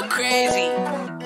go crazy.